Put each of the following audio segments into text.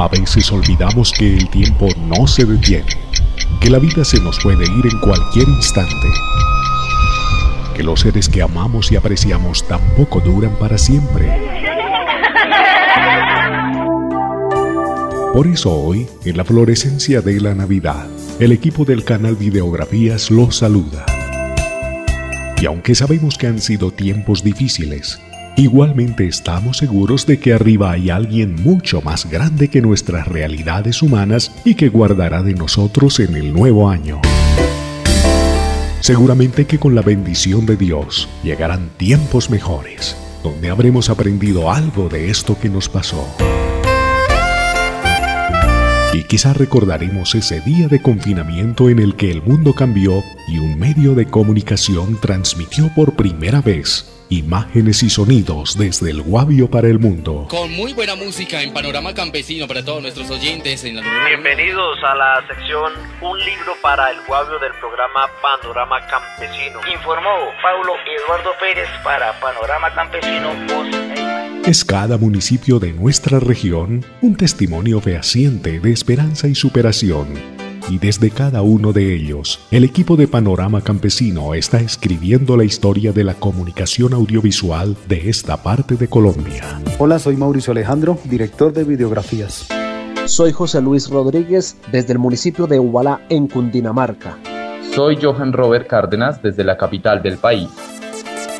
A veces olvidamos que el tiempo no se detiene, que la vida se nos puede ir en cualquier instante, que los seres que amamos y apreciamos tampoco duran para siempre. Por eso hoy, en la florescencia de la Navidad, el equipo del canal Videografías los saluda. Y aunque sabemos que han sido tiempos difíciles, igualmente estamos seguros de que arriba hay alguien mucho más grande que nuestras realidades humanas y que guardará de nosotros en el nuevo año. Seguramente que con la bendición de Dios llegarán tiempos mejores, donde habremos aprendido algo de esto que nos pasó. Y quizá recordaremos ese día de confinamiento en el que el mundo cambió y un medio de comunicación transmitió por primera vez imágenes y sonidos desde el Guavio para el mundo. Con muy buena música en Panorama Campesino para todos nuestros oyentes. En la... Bienvenidos a la sección Un libro para el Guavio del programa Panorama Campesino. Informó Paulo Eduardo Pérez para Panorama Campesino. Es cada municipio de nuestra región un testimonio fehaciente de esperanza y superación. Y desde cada uno de ellos, el equipo de Panorama Campesino está escribiendo la historia de la comunicación audiovisual de esta parte de Colombia. Hola, soy Mauricio Alejandro, director de videografías. Soy José Luis Rodríguez desde el municipio de Ubalá, en Cundinamarca. Soy Johan Robert Cárdenas desde la capital del país.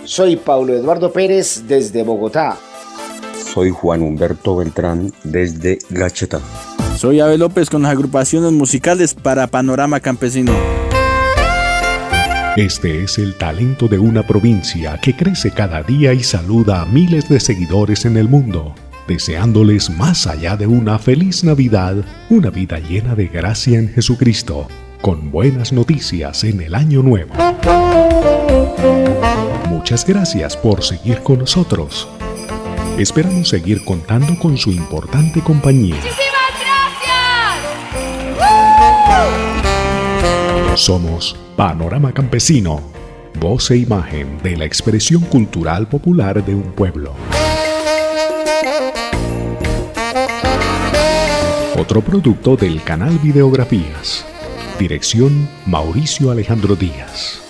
Soy Paulo Eduardo Pérez desde Bogotá. Soy Juan Humberto Beltrán desde Gachetá. Soy Abel López con las agrupaciones musicales para Panorama Campesino. Este es el talento de una provincia que crece cada día y saluda a miles de seguidores en el mundo, deseándoles más allá de una feliz Navidad, una vida llena de gracia en Jesucristo, con buenas noticias en el año nuevo. Muchas gracias por seguir con nosotros. Esperamos seguir contando con su importante compañía. ¡Muchísimas gracias! Somos Panorama Campesino, voz e imagen de la expresión cultural popular de un pueblo. Otro producto del canal Videografías. Dirección Mauricio Alejandro Díaz.